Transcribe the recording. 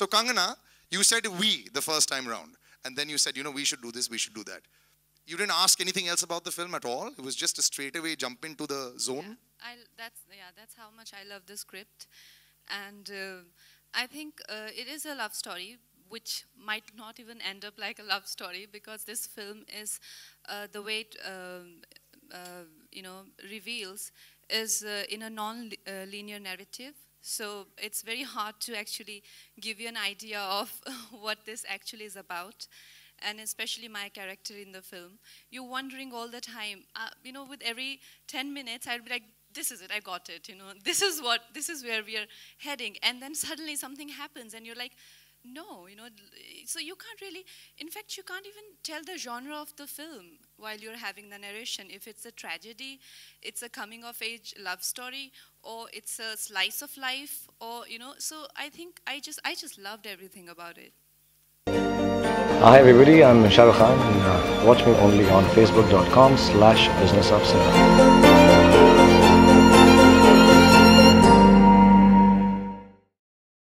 So Kangana, you said we the first time round, and then you said, you know, we should do this, we should do that. You didn't ask anything else about the film at all. It was just a straightaway jump into the zone. I, that's yeah, that's how much I love the script, and uh, I think uh, it is a love story, which might not even end up like a love story because this film is uh, the way it um, you know reveals is uh, in a non-linear narrative. So it's very hard to actually give you an idea of what this actually is about and especially my character in the film, you're wondering all the time, uh, you know, with every 10 minutes, I'd be like, this is it, I got it, you know, this is what, this is where we are heading. And then suddenly something happens and you're like, no, you know, so you can't really, in fact, you can't even tell the genre of the film while you're having the narration. If it's a tragedy, it's a coming of age love story, or it's a slice of life, or, you know, so I think I just, I just loved everything about it. Hi everybody, I'm Shahrukh Khan and uh, watch me only on facebook.com slash business of cinema.